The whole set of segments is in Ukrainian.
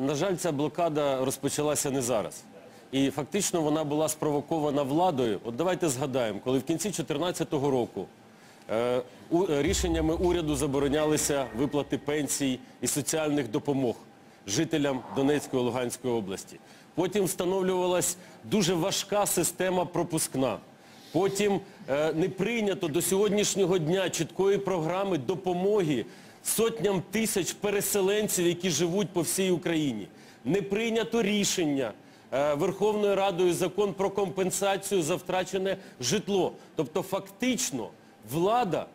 На жаль, ця блокада розпочалася не зараз. І фактично вона була спровокована владою. От давайте згадаємо, коли в кінці 2014 року е, рішеннями уряду заборонялися виплати пенсій і соціальних допомог жителям Донецької і Луганської області. Потім встановлювалась дуже важка система пропускна. Потім е, не прийнято до сьогоднішнього дня чіткої програми допомоги сотням тисяч переселенців, які живуть по всій Україні. Не прийнято рішення е, Верховною Радою закон про компенсацію за втрачене житло. Тобто фактично влада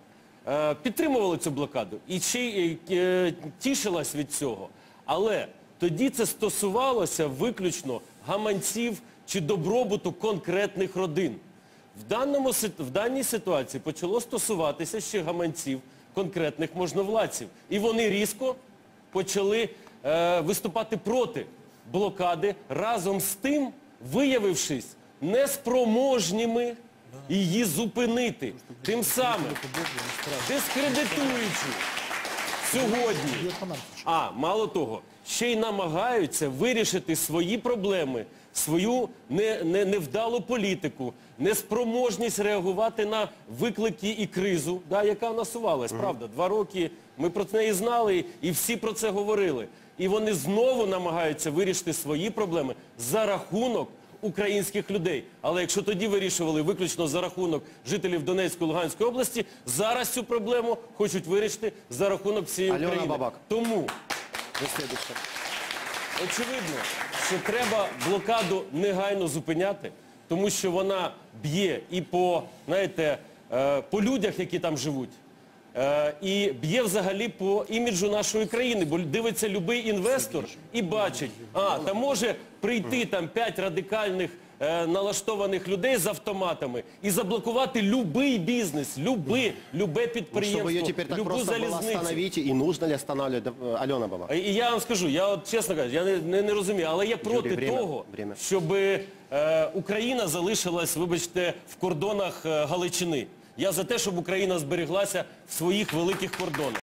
е, підтримувала цю блокаду і е, тішилась від цього. Але тоді це стосувалося виключно гаманців чи добробуту конкретних родин. В даній ситуації почало стосуватися ще гаманців конкретних можновладців. І вони різко почали е, виступати проти блокади, разом з тим виявившись неспроможніми її зупинити. Тим самим дискредитуючи сьогодні а, мало того, ще й намагаються вирішити свої проблеми, свою не- не- невдалу політику, неспроможність реагувати на виклики і кризу, да, яка насувалась, правда. Два роки ми про неї знали і всі про це говорили. І вони знову намагаються вирішити свої проблеми за рахунок українських людей. Але якщо тоді вирішували виключно за рахунок жителів Донецької Луганської області, зараз цю проблему хочуть вирішити за рахунок всієї України. Бабак. Тому Ви следующего. очевидно, що треба блокаду негайно зупиняти, тому що вона б'є і по, знаєте, е, по людях, які там живуть. е, І б'є взагалі по іміджу нашої країни, бо дивиться будь-який інвестор і бачить, а, там може прийти там п'ять радикальних е, налаштованих людей з автоматами і заблокувати будь-який бізнес, любий, любе Ну, Чтобы підприємство, ее теперь так любу просто было залізницю. остановить, и нужно ли останавливать, да, э, Алена Баба? І я вам скажу, я от чесно кажу, я не, не, не розумію, але я проти время, того, время. щоб е, Україна залишилась, вибачте, в кордонах е, Галичини. Я за те, щоб Україна збереглася в своїх великих кордонах.